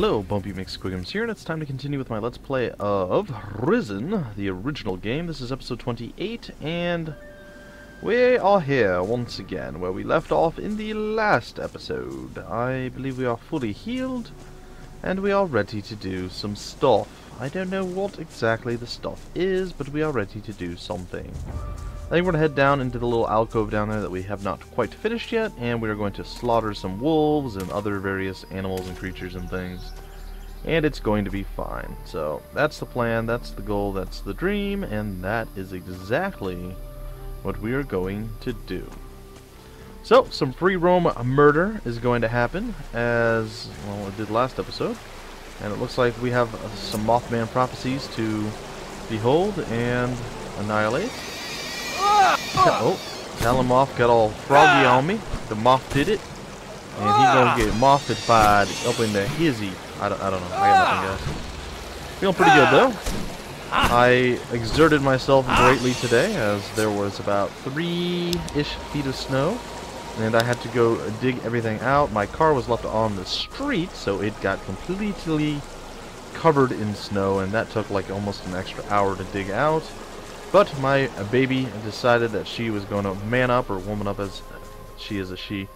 Hello, Bumpy McSquigums here, and it's time to continue with my Let's Play of Risen, the original game. This is episode 28, and we are here once again, where we left off in the last episode. I believe we are fully healed, and we are ready to do some stuff. I don't know what exactly the stuff is, but we are ready to do something. I think we're going to head down into the little alcove down there that we have not quite finished yet, and we are going to slaughter some wolves and other various animals and creatures and things. And it's going to be fine. So, that's the plan, that's the goal, that's the dream, and that is exactly what we are going to do. So, some free roam murder is going to happen, as, well, it did last episode. And it looks like we have uh, some Mothman prophecies to behold and annihilate. Oh, Talamoth got all froggy on me. The moth did it. And he's gonna get mothified up in the hizzy. I don't, I don't know. I got nothing, guys. Feeling pretty good, though. I exerted myself greatly today, as there was about three-ish feet of snow. And I had to go dig everything out. My car was left on the street, so it got completely covered in snow, and that took like almost an extra hour to dig out. But my baby decided that she was going to man up, or woman up as she is a she.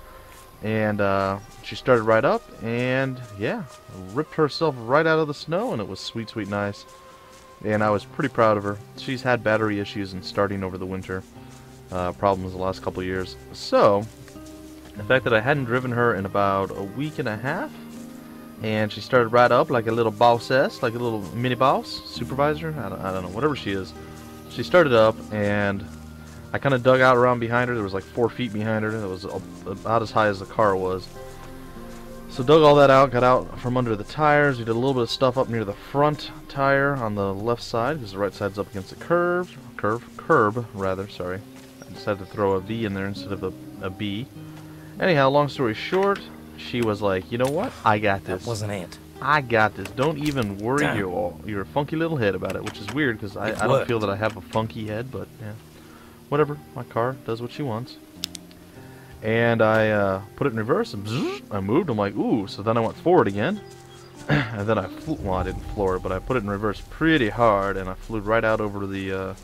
And uh, she started right up, and yeah, ripped herself right out of the snow, and it was sweet, sweet nice. And I was pretty proud of her. She's had battery issues and starting over the winter uh, problems the last couple years. So, the fact that I hadn't driven her in about a week and a half, and she started right up like a little bossess, like a little mini boss, supervisor, I don't, I don't know, whatever she is. She started up, and I kind of dug out around behind her. There was like four feet behind her. That was about as high as the car was. So dug all that out, got out from under the tires. We did a little bit of stuff up near the front tire on the left side, because the right side's up against the curve, curve, curb, rather, sorry. I decided to throw a V in there instead of a, a B. Anyhow, long story short, she was like, you know what? I got this. That wasn't it. I got this. Don't even worry your your funky little head about it, which is weird because I, I don't feel that I have a funky head, but yeah. Whatever. My car does what she wants. And I uh, put it in reverse and bzzz, I moved. I'm like, ooh. So then I went forward again. and then I flew. Well, I didn't floor it, but I put it in reverse pretty hard and I flew right out over the uh,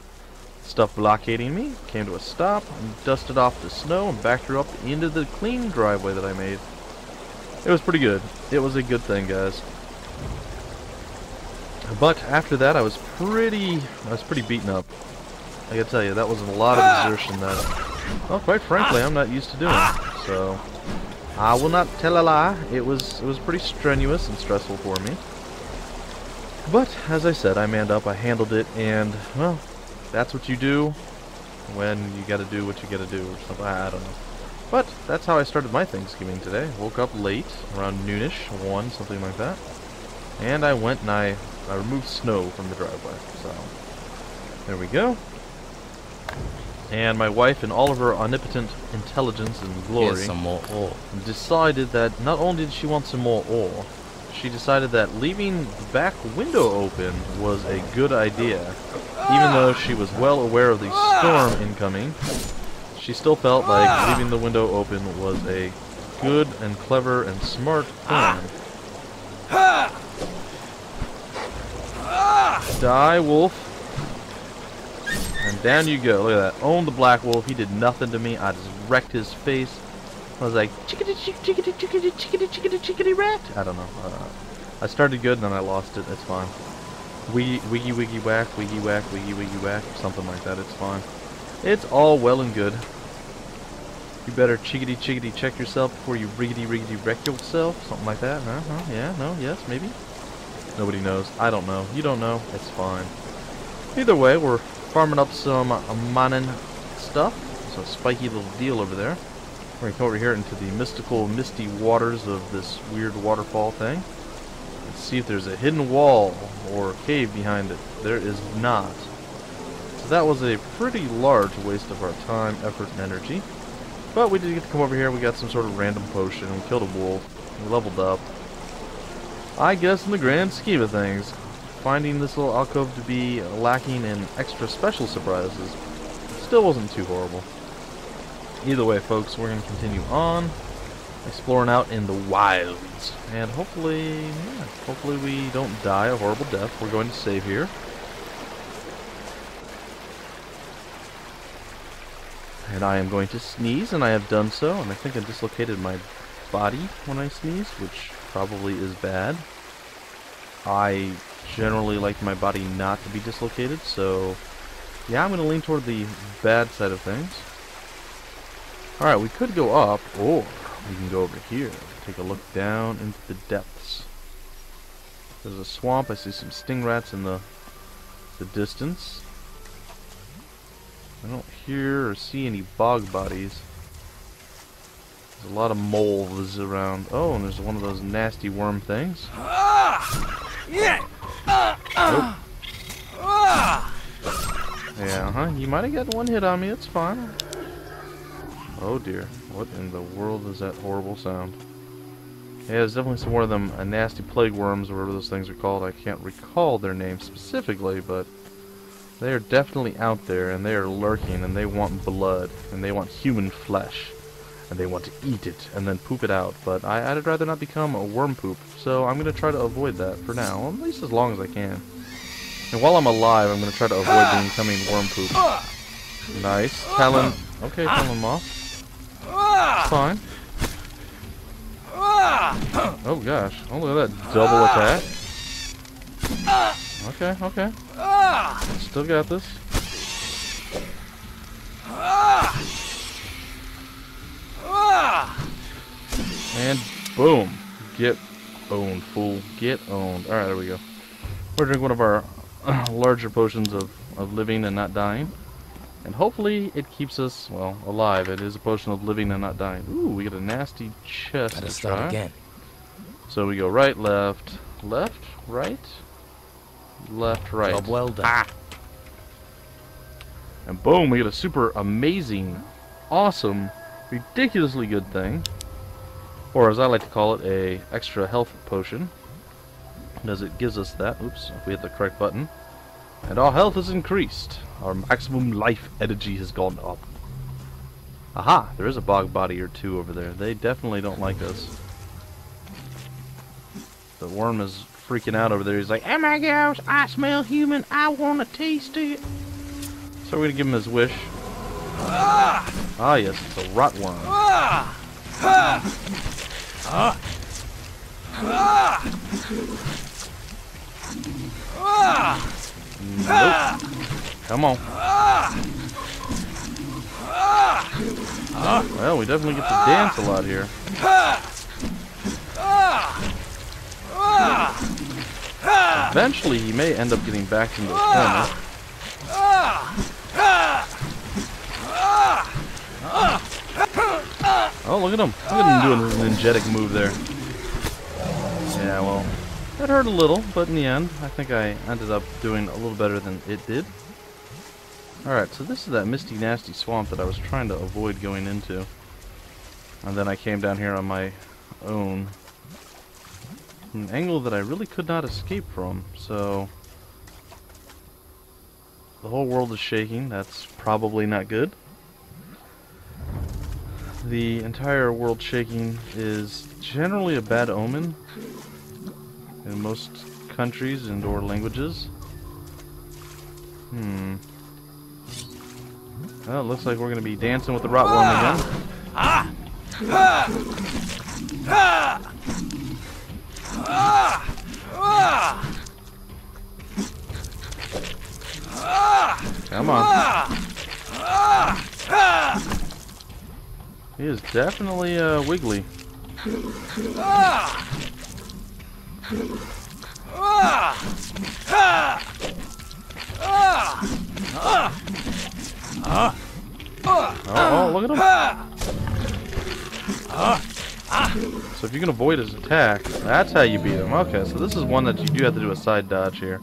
stuff blockading me. Came to a stop and dusted off the snow and backed her up into the clean driveway that I made. It was pretty good. It was a good thing, guys. But after that, I was pretty, I was pretty beaten up. I gotta tell you, that was a lot of exertion that, well, quite frankly, I'm not used to doing. So, I will not tell a lie. It was, it was pretty strenuous and stressful for me. But, as I said, I manned up, I handled it, and, well, that's what you do when you gotta do what you gotta do, or something. I don't know. But that's how I started my Thanksgiving today. Woke up late, around noonish, 1, something like that. And I went and I, I removed snow from the driveway. So, there we go. And my wife, in all of her omnipotent intelligence and glory, Here's some more ore. decided that not only did she want some more ore, she decided that leaving the back window open was a good idea. Even though she was well aware of the storm incoming, she still felt like ah. leaving the window open was a good and clever and smart ah. plan. Ah. Die, wolf. And down you go. Look at that. Own the black wolf. He did nothing to me. I just wrecked his face. I was like, chickadee, chickadee, chickadee, chickadee, chickadee, chickadee, rat. I don't know. Uh, I started good and then I lost it. It's fine. Wiggy, wiggy, wiggy, whack, wiggy, whack, wiggy, wiggy, whack. Something like that. It's fine. It's all well and good. You better chickadee chickadee check yourself before you riggedy riggedy wreck yourself. Something like that. Uh huh. Yeah. No. Yes. Maybe. Nobody knows. I don't know. You don't know. It's fine. Either way, we're farming up some uh, mining stuff. It's a spiky little deal over there. We're going to come over here into the mystical, misty waters of this weird waterfall thing. Let's see if there's a hidden wall or cave behind it. There is not. So that was a pretty large waste of our time, effort, and energy. But we did get to come over here. We got some sort of random potion. We killed a wolf. We leveled up. I guess in the grand scheme of things, finding this little alcove to be lacking in extra special surprises still wasn't too horrible. Either way, folks, we're going to continue on, exploring out in the wilds. And hopefully, yeah, hopefully we don't die a horrible death. We're going to save here. And I am going to sneeze, and I have done so, and I think I dislocated my body when I sneezed, which probably is bad. I generally like my body not to be dislocated, so yeah, I'm going to lean toward the bad side of things. Alright, we could go up, or we can go over here. Take a look down into the depths. There's a swamp. I see some sting rats in the the distance. I don't hear or see any bog bodies. There's a lot of moles around. Oh, and there's one of those nasty worm things. Yeah. Nope. Yeah, huh? You might have gotten one hit on me. It's fine. Oh dear. What in the world is that horrible sound? Yeah, it's definitely some more of them uh, nasty plague worms, or whatever those things are called. I can't recall their names specifically, but they are definitely out there, and they are lurking, and they want blood, and they want human flesh, and they want to eat it, and then poop it out. But I, would rather not become a worm poop, so I'm going to try to avoid that for now, at least as long as I can. And while I'm alive, I'm going to try to avoid becoming worm poop. Nice. Talon. Okay, Talon Moth. Fine. Oh gosh. Oh look at that double attack. Okay, okay. Still got this. And boom. Get owned, fool. Get owned. Alright, there we go. We're drinking one of our uh, larger potions of, of living and not dying. And hopefully it keeps us, well, alive. It is a potion of living and not dying. Ooh, we get a nasty chest Gotta start again. So we go right, left, left, right, left, right. Job well done. Ah! And boom, we get a super amazing, awesome, ridiculously good thing. Or as I like to call it, a extra health potion. Because it gives us that. Oops, if we hit the correct button. And our health is increased. Our maximum life energy has gone up. Aha! There is a bog body or two over there. They definitely don't like us. The worm is freaking out over there. He's like, Oh my gosh, I smell human. I want to taste it. So we're going to give him his wish. Ah, ah yes, it's a rot worm. Nope. Come on. ah Well, we definitely get to dance a lot here. Eventually, he may end up getting back into the corner. Oh, look at him. Look at him doing his energetic move there. Yeah, well, that hurt a little, but in the end, I think I ended up doing a little better than it did. Alright, so this is that misty, nasty swamp that I was trying to avoid going into. And then I came down here on my own. An angle that I really could not escape from, so... The whole world is shaking, that's probably not good. The entire world shaking is generally a bad omen in most countries and or languages. Hmm. Well, it looks like we're going to be dancing with the rotworm again. Ah! Come on. He is definitely uh, wiggly. Oh, oh, look at him. So if you can avoid his attack, that's how you beat him. Okay, so this is one that you do have to do a side dodge here.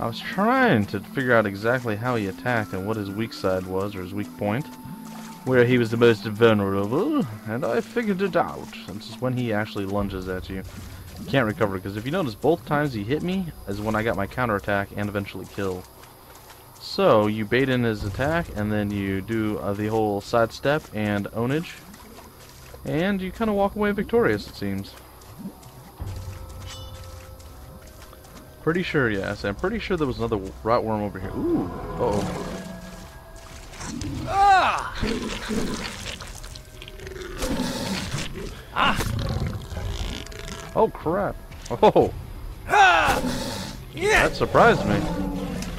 I was trying to figure out exactly how he attacked and what his weak side was, or his weak point. Where he was the most vulnerable, and I figured it out. This is when he actually lunges at you. You can't recover, because if you notice, both times he hit me is when I got my counterattack and eventually kill. So, you bait in his attack, and then you do uh, the whole sidestep and ownage. And you kind of walk away victorious, it seems. Pretty sure, yes. I'm pretty sure there was another rat worm over here. Ooh. Uh oh. Ah! Ah! Oh crap! Oh! Ah! Yeah! That surprised me.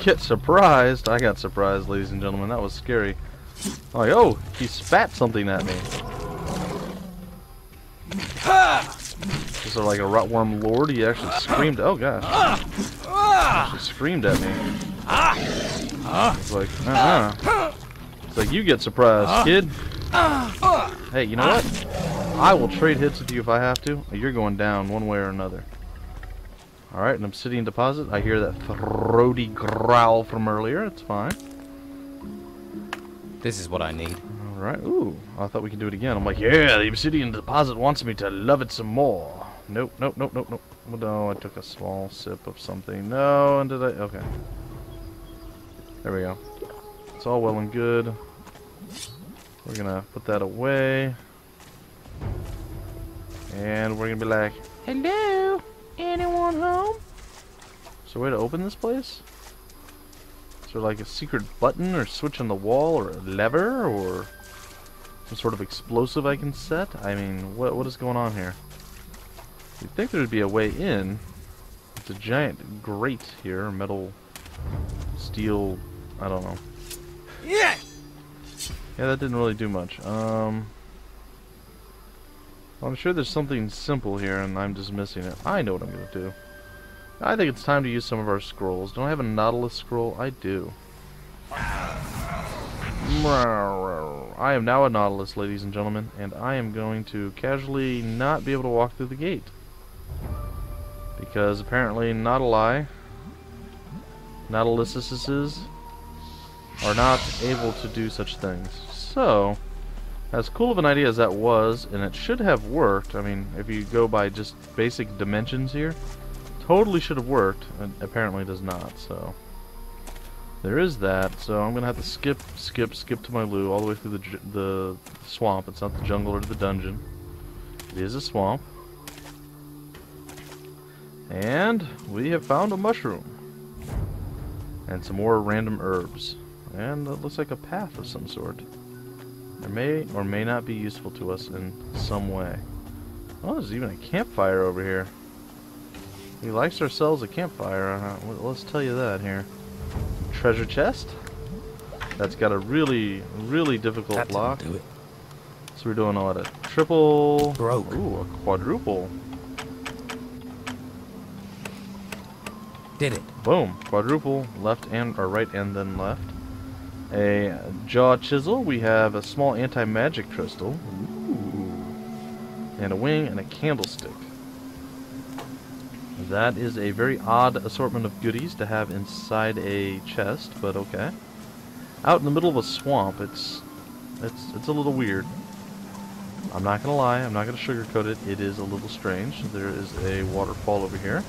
Get surprised! I got surprised, ladies and gentlemen. That was scary. Like, oh, he spat something at me. Is there like a rotworm lord? He actually screamed. Oh gosh. He screamed at me. It's like, uh huh. It's like you get surprised, kid. Hey, you know what? I will trade hits with you if I have to. You're going down one way or another. Alright, an obsidian deposit. I hear that throaty growl from earlier. It's fine. This is what I need. Alright. Ooh, I thought we could do it again. I'm like, yeah, the obsidian deposit wants me to love it some more. Nope, nope, nope, nope, nope. No, I took a small sip of something. No, and did I? Okay. There we go. It's all well and good. We're gonna put that away. And we're gonna be like, Hello? Anyone home? A way to open this place? Is there like a secret button or switch on the wall or a lever or some sort of explosive I can set? I mean, what what is going on here? You'd think there'd be a way in. It's a giant grate here, metal, steel, I don't know. Yeah! Yeah, that didn't really do much. Um, I'm sure there's something simple here and I'm just missing it. I know what I'm going to do. I think it's time to use some of our scrolls. Don't I have a Nautilus scroll? I do. I am now a Nautilus, ladies and gentlemen, and I am going to casually not be able to walk through the gate. Because apparently Nautili, Nautiluses, are not able to do such things. So, as cool of an idea as that was, and it should have worked, I mean, if you go by just basic dimensions here, totally should have worked, and apparently does not, so... There is that, so I'm to have to skip, skip, skip to my loo all the way through the, the swamp. It's not the jungle or the dungeon. It is a swamp. And we have found a mushroom. And some more random herbs. And it looks like a path of some sort. It may or may not be useful to us in some way. Oh, there's even a campfire over here. We likes ourselves a campfire. Uh, let's tell you that here. Treasure chest. That's got a really, really difficult that lock. Do it. So we're doing a triple. Broke. Ooh, a quadruple. Did it. Boom. Quadruple. Left and or right and then left a jaw chisel. We have a small anti-magic crystal. Ooh. And a wing and a candlestick. That is a very odd assortment of goodies to have inside a chest, but okay. Out in the middle of a swamp, it's it's it's a little weird. I'm not gonna lie, I'm not gonna sugarcoat it. It is a little strange. There is a waterfall over here.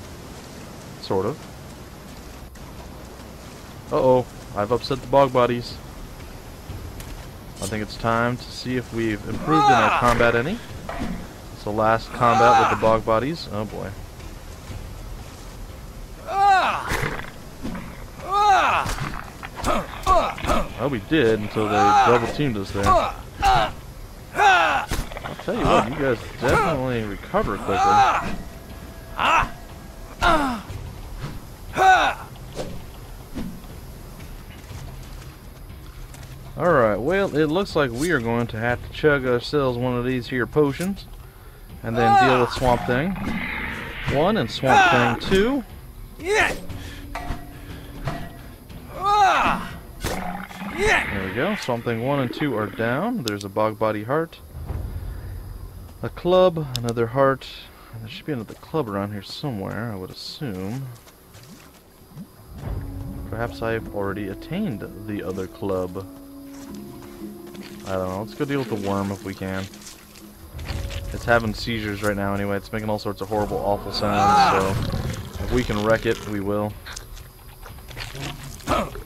Sort of. Uh-oh. I've upset the bog bodies. I think it's time to see if we've improved in our ah! combat any. It's the last combat with the bog bodies. Oh boy. Well, we did until they double teamed us there. I'll tell you what, you guys definitely recover quickly. Alright, well, it looks like we are going to have to chug ourselves one of these here potions. And then deal with Swamp Thing. One and Swamp Thing two. There we go. Swamp Thing one and two are down. There's a Bog Body Heart. A club, another heart. There should be another club around here somewhere, I would assume. Perhaps I've already attained the other club. I don't know. Let's go deal with the worm if we can. It's having seizures right now anyway. It's making all sorts of horrible, awful sounds, so if we can wreck it, we will.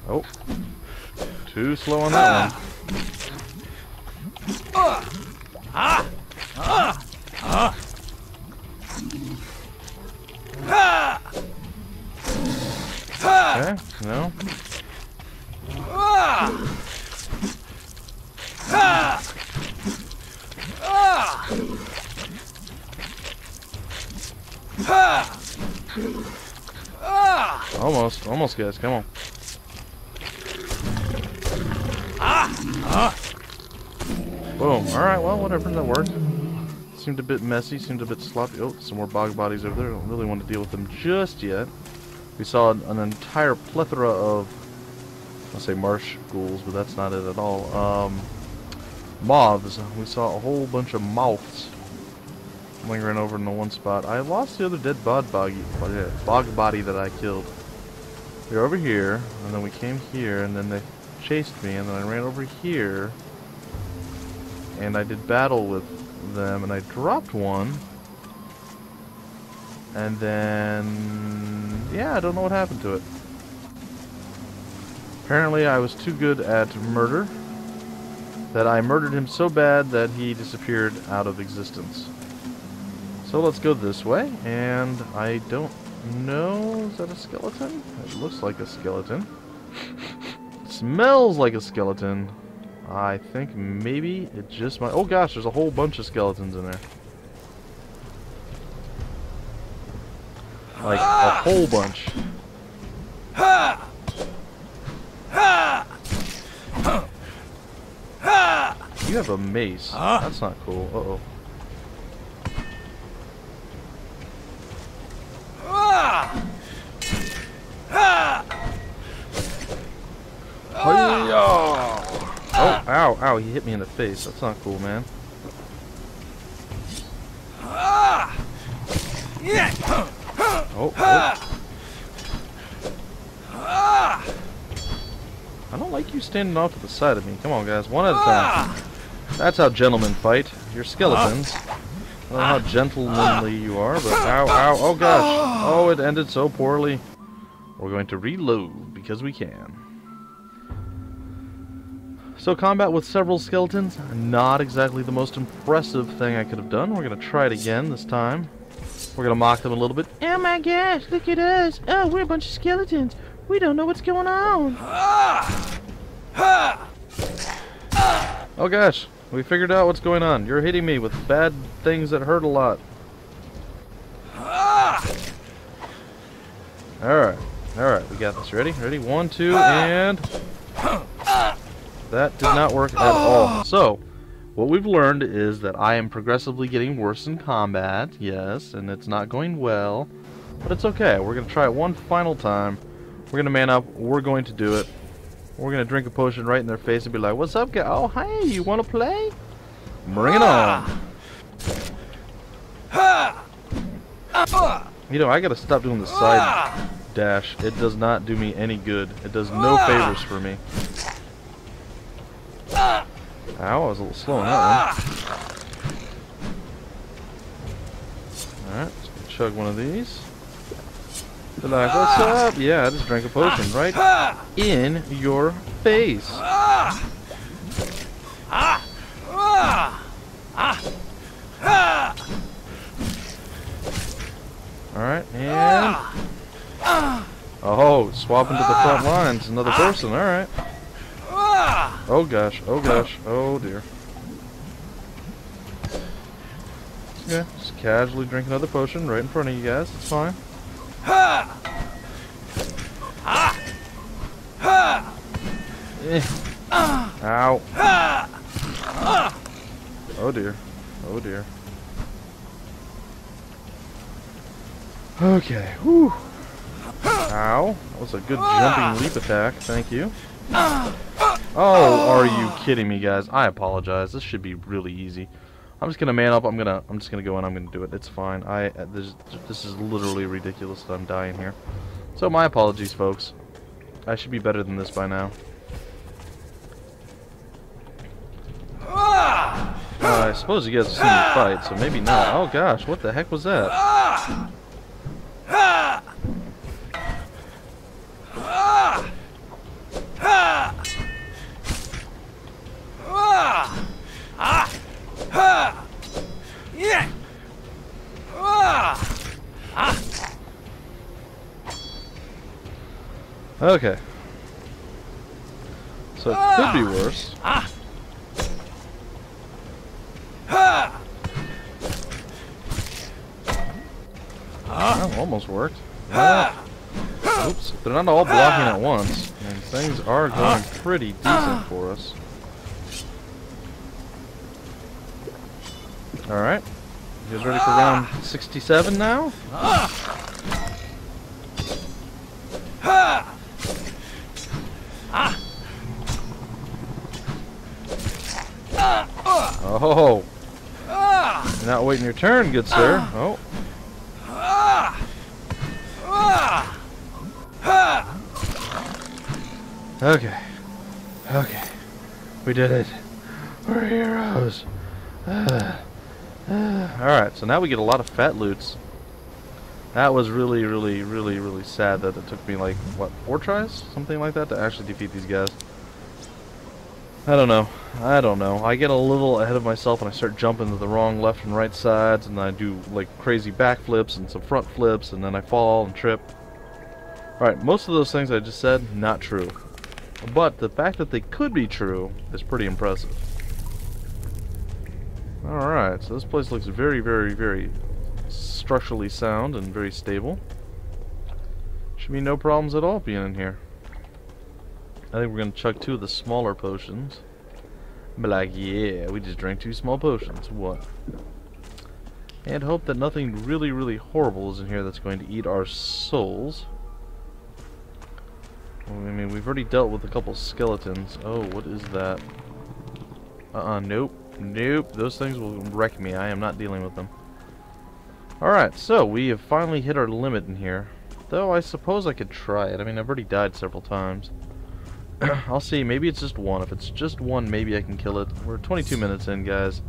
Oh. Too slow on that one. Okay, no. Almost, almost, guys. Come on. Boom. Alright, well, whatever. That worked. Seemed a bit messy, seemed a bit sloppy. Oh, some more bog bodies over there. I don't really want to deal with them just yet. We saw an, an entire plethora of, I'll say marsh ghouls, but that's not it at all. Um, moths. We saw a whole bunch of moths lingering over in the one spot. I lost the other dead bog body, bog body that I killed. Were over here, and then we came here, and then they chased me, and then I ran over here, and I did battle with them, and I dropped one, and then, yeah, I don't know what happened to it. Apparently I was too good at murder, that I murdered him so bad that he disappeared out of existence. So let's go this way, and I don't know, is that a skeleton? It looks like a skeleton. smells like a skeleton. I think maybe it just might... Oh gosh, there's a whole bunch of skeletons in there. Like, a whole bunch. You have a mace. That's not cool. Uh-oh. Ow, he hit me in the face. That's not cool, man. Oh, oh. I don't like you standing off to the side of me. Come on, guys, one at a time. That's how gentlemen fight. You're skeletons. I don't know how gentlemanly you are, but ow, ow, oh gosh. Oh, it ended so poorly. We're going to reload because we can. So combat with several skeletons, not exactly the most impressive thing I could have done. We're going to try it again this time. We're going to mock them a little bit. Oh my gosh, look at us. Oh, we're a bunch of skeletons. We don't know what's going on. Oh gosh, we figured out what's going on. You're hitting me with bad things that hurt a lot. Alright, alright, we got this. Ready? Ready? One, two, and... That did not work at all. So, what we've learned is that I am progressively getting worse in combat, yes, and it's not going well, but it's okay. We're going to try it one final time. We're going to man up. We're going to do it. We're going to drink a potion right in their face and be like, What's up, guy? Oh, hey, you want to play? Bring it on. You know, I got to stop doing the side dash. It does not do me any good. It does no favors for me. Ow, I was a little slow on that one. Alright, let's chug one of these. Be like, what's up? Yeah, I just drank a potion right in your face. Alright, and... Oh, swapping to the front lines. Another person, alright. Oh gosh, oh gosh, oh dear. Yeah, just casually drink another potion right in front of you guys, it's fine. Eh. Ow. Oh dear, oh dear. Okay, whew. Ow, that was a good jumping leap attack, thank you. Oh, are you kidding me, guys? I apologize. This should be really easy. I'm just gonna man up. I'm gonna. I'm just gonna go in. I'm gonna do it. It's fine. I. Uh, this. This is literally ridiculous that I'm dying here. So my apologies, folks. I should be better than this by now. Uh, I suppose you guys have seen me fight, so maybe not. Oh gosh, what the heck was that? Okay. So it could be ah. worse. Ah. Well, almost worked. Ah. Oops. They're not all blocking at once. And things are going pretty decent for us. Alright. You guys ready for round 67 now? Oh. You're not waiting your turn, good sir. Ah. Oh. Okay. Okay. We did it. We're heroes. Alright, so now we get a lot of fat loots. That was really, really, really, really sad that it took me like, what, four tries? Something like that to actually defeat these guys. I don't know. I don't know. I get a little ahead of myself and I start jumping to the wrong left and right sides and I do like crazy backflips and some front flips and then I fall and trip. Alright, most of those things I just said, not true. But the fact that they could be true is pretty impressive. Alright, so this place looks very, very, very structurally sound and very stable. Should be no problems at all being in here. I think we're to chuck two of the smaller potions. Be like, yeah, we just drank two small potions. What? And hope that nothing really, really horrible is in here that's going to eat our souls. I mean, we've already dealt with a couple skeletons. Oh, what is that? Uh-uh, nope. Nope, those things will wreck me. I am not dealing with them. Alright, so we have finally hit our limit in here. Though I suppose I could try it. I mean, I've already died several times. I'll see. Maybe it's just one. If it's just one, maybe I can kill it. We're 22 minutes in, guys.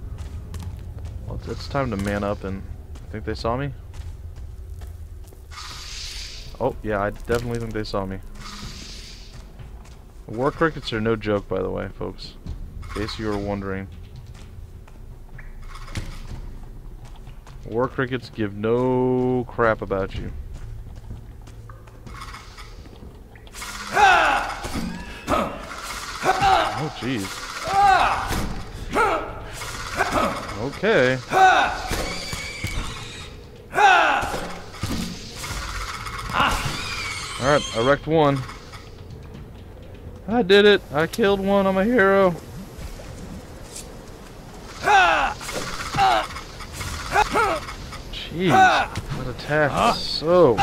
Well, it's, it's time to man up and... I think they saw me? Oh, yeah, I definitely think they saw me. War crickets are no joke, by the way, folks. In case you were wondering. War crickets give no crap about you. Oh, jeez. Okay. Alright, I wrecked one. I did it. I killed one. I'm a hero. Jeez. That attack is so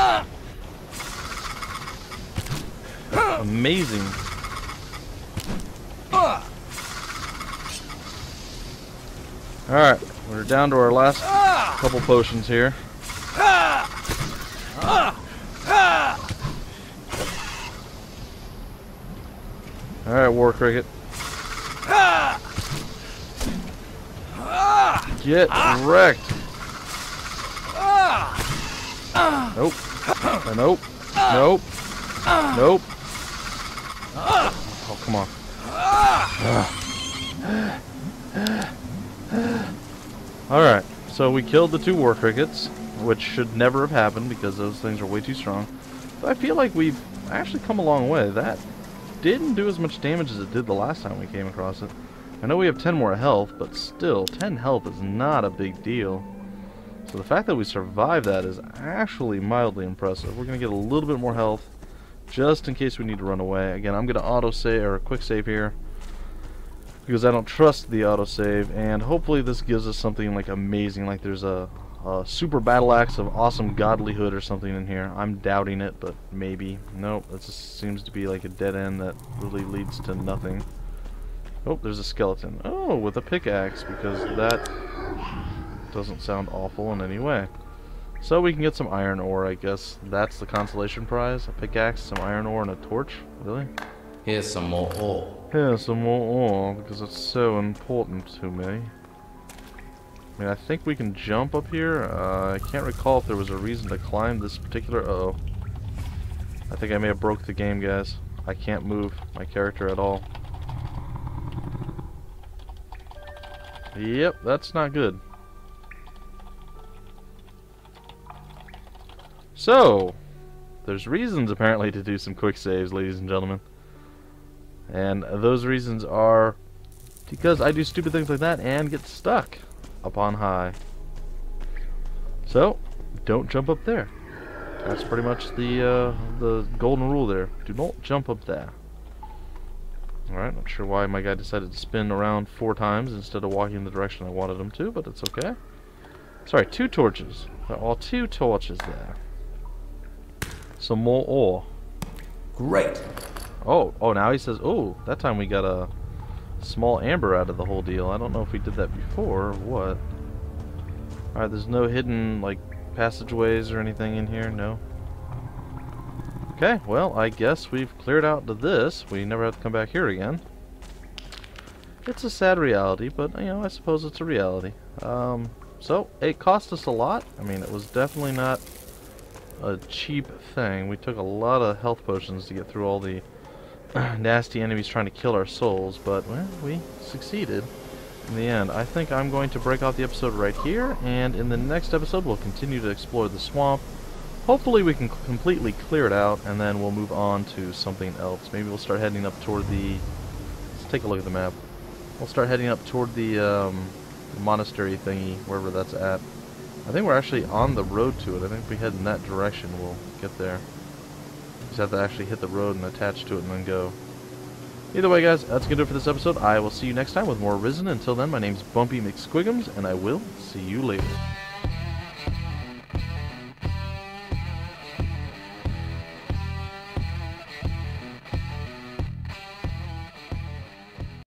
amazing. Alright, we're down to our last couple potions here. Alright, War Cricket. Get wrecked. Nope. Nope. Nope. Nope. Oh, come on. Alright, so we killed the two war crickets, which should never have happened because those things are way too strong. But I feel like we've actually come a long way. That didn't do as much damage as it did the last time we came across it. I know we have 10 more health, but still, 10 health is not a big deal. So the fact that we survived that is actually mildly impressive. We're going to get a little bit more health, just in case we need to run away. Again, I'm going to auto-save, or quick save here, because I don't trust the autosave, and hopefully this gives us something like amazing, like there's a, a super battle axe of awesome godlyhood or something in here. I'm doubting it, but maybe. Nope, that just seems to be like a dead end that really leads to nothing. Oh, there's a skeleton. Oh, with a pickaxe, because that doesn't sound awful in any way. So we can get some iron ore, I guess. That's the consolation prize. A pickaxe, some iron ore, and a torch? Really? Here's some more ore. Yeah, some more ore, because it's so important to me. I mean, I think we can jump up here. Uh, I can't recall if there was a reason to climb this particular... Uh oh I think I may have broke the game, guys. I can't move my character at all. Yep, that's not good. So, there's reasons apparently to do some quick saves, ladies and gentlemen. And those reasons are because I do stupid things like that and get stuck up on high. So, don't jump up there. That's pretty much the uh, the golden rule there. Do not jump up there. Alright, not sure why my guy decided to spin around four times instead of walking in the direction I wanted him to, but it's okay. Sorry, two torches. There are two torches there. Some more ore. Great. Oh, oh, now he says, oh, that time we got a small amber out of the whole deal. I don't know if we did that before or what. Alright, there's no hidden, like, passageways or anything in here, no. Okay, well, I guess we've cleared out to this. We never have to come back here again. It's a sad reality, but, you know, I suppose it's a reality. Um, so, it cost us a lot. I mean, it was definitely not a cheap thing. We took a lot of health potions to get through all the nasty enemies trying to kill our souls, but, well, we succeeded in the end. I think I'm going to break off the episode right here, and in the next episode we'll continue to explore the swamp. Hopefully we can completely clear it out, and then we'll move on to something else. Maybe we'll start heading up toward the... Let's take a look at the map. We'll start heading up toward the um, monastery thingy, wherever that's at. I think we're actually on the road to it. I think if we head in that direction, we'll get there. Just have to actually hit the road and attach to it and then go. Either way, guys, that's going to do it for this episode. I will see you next time with more Risen. Until then, my name's Bumpy McSquigums, and I will see you later.